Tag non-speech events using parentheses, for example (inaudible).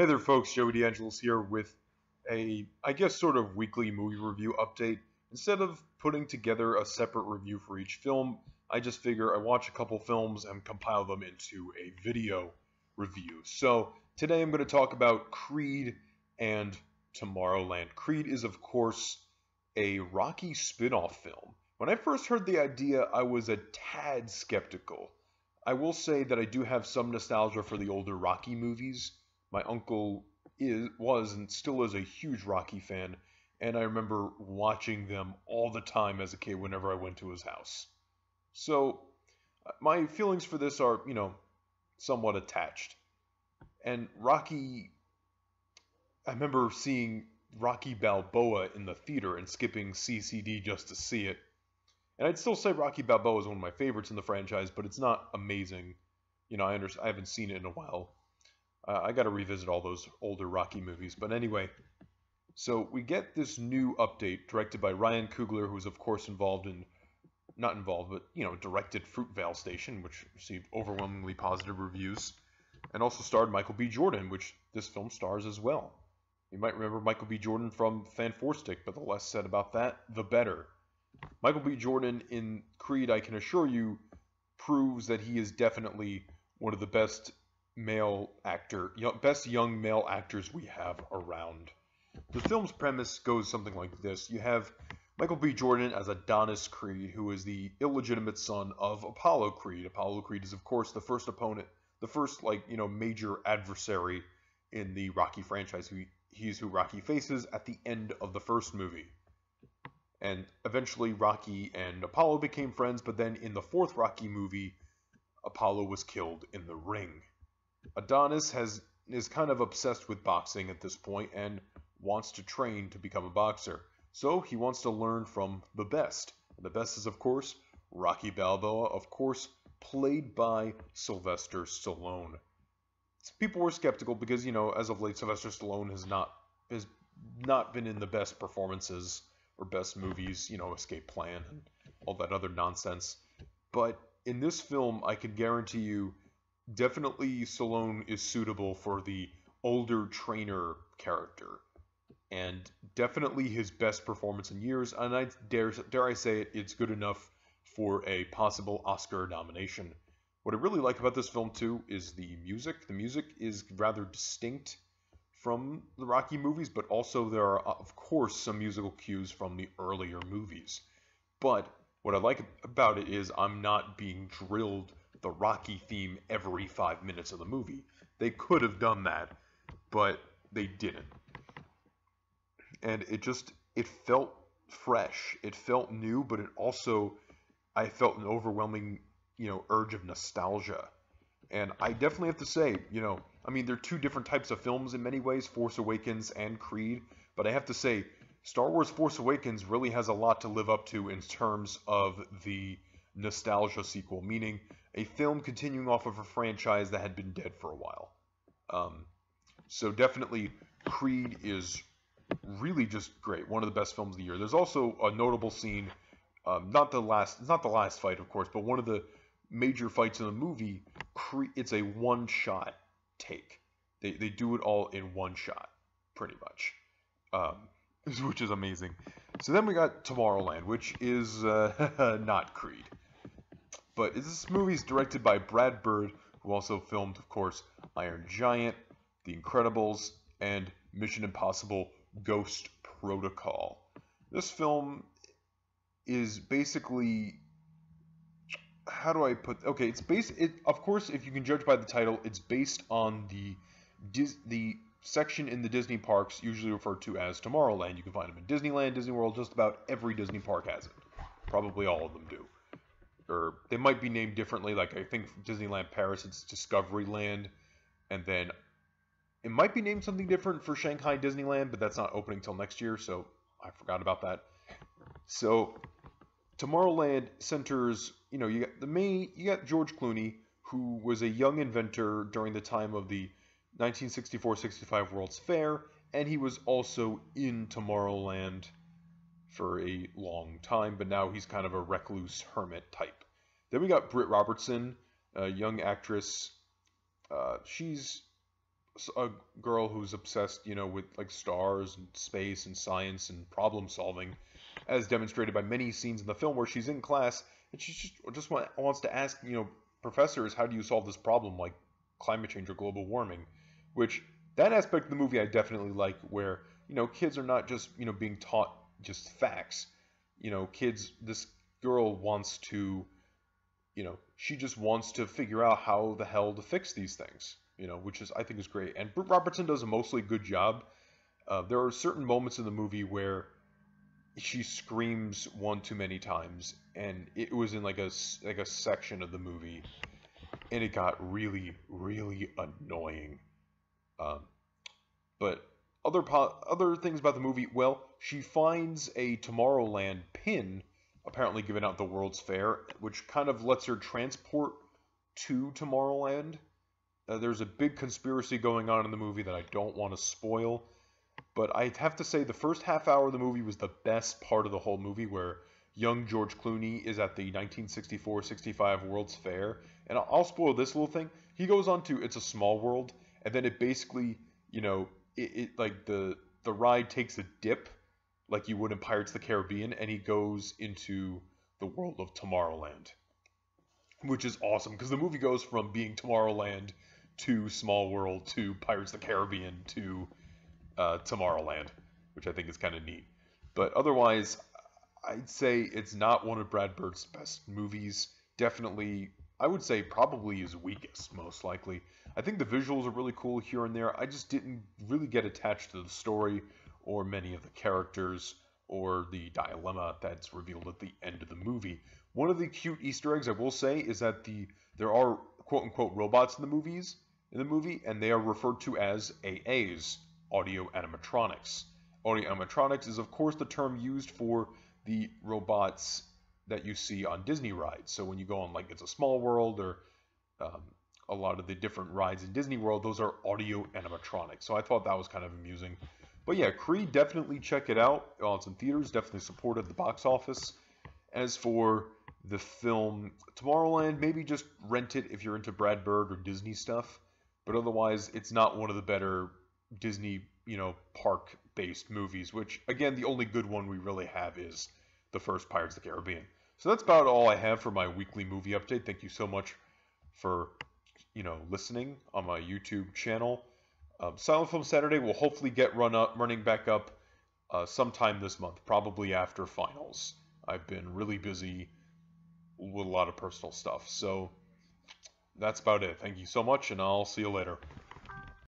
Hey there, folks. Joey DeAngelis here with a, I guess, sort of weekly movie review update. Instead of putting together a separate review for each film, I just figure I watch a couple films and compile them into a video review. So today I'm going to talk about Creed and Tomorrowland. Creed is, of course, a Rocky spin-off film. When I first heard the idea, I was a tad skeptical. I will say that I do have some nostalgia for the older Rocky movies. My uncle is was and still is a huge Rocky fan, and I remember watching them all the time as a kid whenever I went to his house. So uh, my feelings for this are, you know, somewhat attached. And Rocky I remember seeing Rocky Balboa in the theater and skipping CCD just to see it. And I'd still say Rocky Balboa is one of my favorites in the franchise, but it's not amazing. You know, I under, I haven't seen it in a while. Uh, I got to revisit all those older Rocky movies. But anyway, so we get this new update directed by Ryan Coogler, who's of course involved in, not involved, but you know, directed Fruitvale Station, which received overwhelmingly positive reviews, and also starred Michael B. Jordan, which this film stars as well. You might remember Michael B. Jordan from Fan Four Stick, but the less said about that, the better. Michael B. Jordan in Creed, I can assure you, proves that he is definitely one of the best male actor, best young male actors we have around. The film's premise goes something like this: you have Michael B. Jordan as Adonis Creed, who is the illegitimate son of Apollo Creed. Apollo Creed is, of course, the first opponent, the first like you know major adversary in the Rocky franchise. Who he's who Rocky faces at the end of the first movie. And eventually Rocky and Apollo became friends, but then in the fourth Rocky movie, Apollo was killed in the ring. Adonis has is kind of obsessed with boxing at this point and wants to train to become a boxer. So he wants to learn from the best. And the best is of course Rocky Balboa, of course played by Sylvester Stallone. People were skeptical because, you know, as of late Sylvester Stallone has not has not been in the best performances or best movies, you know, Escape Plan and all that other nonsense. But in this film, I can guarantee you, definitely Stallone is suitable for the older trainer character, and definitely his best performance in years. And I dare dare I say it, it's good enough for a possible Oscar nomination. What I really like about this film too is the music. The music is rather distinct from the Rocky movies, but also there are, uh, of course, some musical cues from the earlier movies. But what I like about it is I'm not being drilled the Rocky theme every five minutes of the movie. They could have done that, but they didn't. And it just, it felt fresh. It felt new, but it also, I felt an overwhelming, you know, urge of nostalgia and I definitely have to say, you know, I mean, they're two different types of films in many ways, Force Awakens and Creed. But I have to say, Star Wars Force Awakens really has a lot to live up to in terms of the nostalgia sequel, meaning a film continuing off of a franchise that had been dead for a while. Um, so definitely, Creed is really just great. One of the best films of the year. There's also a notable scene, um, not the last, not the last fight, of course, but one of the major fights in the movie, Creed, it's a one shot take. They, they do it all in one shot, pretty much, um, (laughs) which is amazing. So then we got Tomorrowland, which is uh, (laughs) not Creed. But this movie is directed by Brad Bird, who also filmed, of course, Iron Giant, The Incredibles, and Mission Impossible Ghost Protocol. This film is basically how do I put? Okay, it's based. It of course, if you can judge by the title, it's based on the Dis, the section in the Disney parks usually referred to as Tomorrowland. You can find them in Disneyland, Disney World. Just about every Disney park has it. Probably all of them do. Or they might be named differently. Like I think Disneyland Paris, it's Discovery Land, and then it might be named something different for Shanghai Disneyland, but that's not opening till next year, so I forgot about that. So Tomorrowland centers, you know, you got the main, you got George Clooney, who was a young inventor during the time of the 1964-65 World's Fair, and he was also in Tomorrowland for a long time, but now he's kind of a recluse hermit type. Then we got Britt Robertson, a young actress. Uh, she's a girl who's obsessed, you know, with like stars and space and science and problem solving, as demonstrated by many scenes in the film where she's in class and she just just want, wants to ask, you know, professors, how do you solve this problem like climate change or global warming? Which that aspect of the movie I definitely like, where you know kids are not just you know being taught just facts. You know, kids. This girl wants to, you know, she just wants to figure out how the hell to fix these things you know, which is I think is great. And Britt Robertson does a mostly good job. Uh, there are certain moments in the movie where she screams one too many times, and it was in like a like a section of the movie, and it got really really annoying. Um, but other po- other things about the movie, well, she finds a Tomorrowland pin, apparently given out the World's Fair, which kind of lets her transport to Tomorrowland uh, there's a big conspiracy going on in the movie that I don't want to spoil, but I have to say the first half hour of the movie was the best part of the whole movie where young George Clooney is at the 1964-65 World's Fair, and I'll spoil this little thing. He goes on to It's a Small World, and then it basically, you know, it, it like the the ride takes a dip, like you would in Pirates of the Caribbean, and he goes into the world of Tomorrowland, which is awesome because the movie goes from being Tomorrowland to Small World to Pirates of the Caribbean to uh, Tomorrowland, which I think is kind of neat. But otherwise, I'd say it's not one of Brad Bird's best movies. Definitely, I would say probably his weakest, most likely. I think the visuals are really cool here and there. I just didn't really get attached to the story or many of the characters or the dilemma that's revealed at the end of the movie. One of the cute Easter eggs I will say is that the there are quote unquote robots in the movies, in the movie, and they are referred to as AAs, audio animatronics. Audio animatronics is, of course, the term used for the robots that you see on Disney rides. So when you go on, like, It's a Small World or um, a lot of the different rides in Disney World, those are audio animatronics. So I thought that was kind of amusing. But yeah, Creed, definitely check it out. While it's in theaters, definitely supported the box office. As for the film Tomorrowland, maybe just rent it if you're into Brad Bird or Disney stuff but otherwise it's not one of the better Disney, you know, park based movies, which again the only good one we really have is the first Pirates of the Caribbean. So that's about all I have for my weekly movie update. Thank you so much for you know listening on my YouTube channel. Um, Silent Film Saturday will hopefully get run up, running back up uh, sometime this month, probably after finals. I've been really busy with a lot of personal stuff, so that's about it. Thank you so much, and I'll see you later.